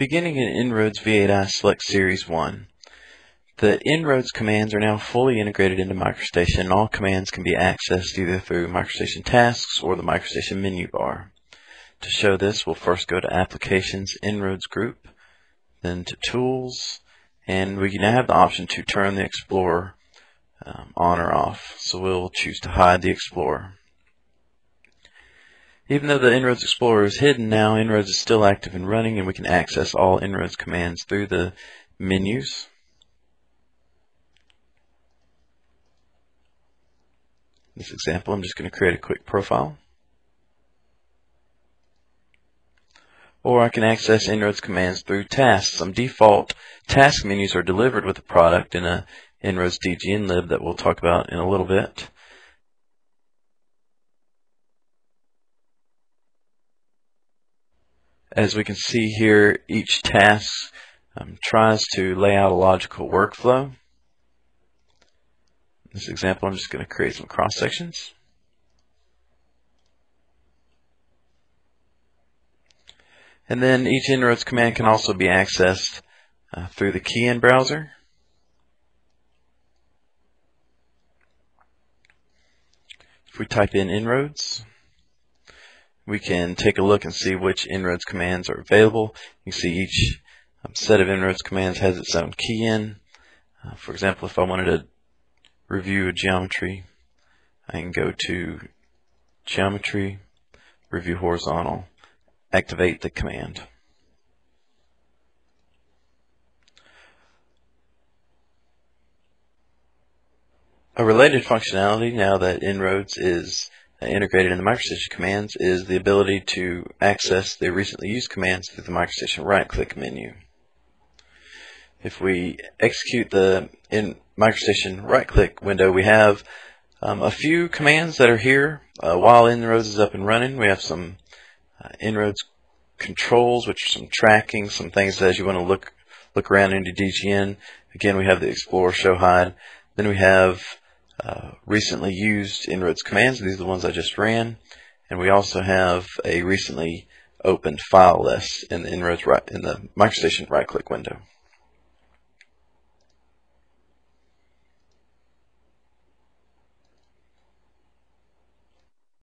Beginning in InRoads V8i Select Series 1. The InRoads commands are now fully integrated into MicroStation and all commands can be accessed either through MicroStation Tasks or the MicroStation menu bar. To show this, we'll first go to Applications InRoads Group, then to Tools, and we now have the option to turn the Explorer um, on or off. So we'll choose to hide the Explorer. Even though the InRoads Explorer is hidden now, InRoads is still active and running and we can access all InRoads commands through the menus. In this example, I'm just going to create a quick profile. Or I can access InRoads commands through tasks. Some default task menus are delivered with the product in a InRoads DGNlib that we'll talk about in a little bit. As we can see here, each task um, tries to lay out a logical workflow. In this example, I'm just going to create some cross sections. And then each InRoads command can also be accessed uh, through the key-in browser. If we type in InRoads, we can take a look and see which InRoads commands are available. You see each um, set of InRoads commands has its own key in. Uh, for example, if I wanted to review a geometry, I can go to Geometry, Review Horizontal, activate the command. A related functionality now that InRoads is integrated in the MicroStation commands is the ability to access the recently used commands through the MicroStation right-click menu. If we execute the in MicroStation right-click window, we have um, a few commands that are here uh, while InRoads is up and running. We have some uh, InRoads controls, which are some tracking, some things as you want to look look around into DGN. Again, we have the Explore, Show, Hide. Then we have uh, recently used InRoads commands. These are the ones I just ran. And we also have a recently opened file list in the InRoads right, in the MicroStation right click window.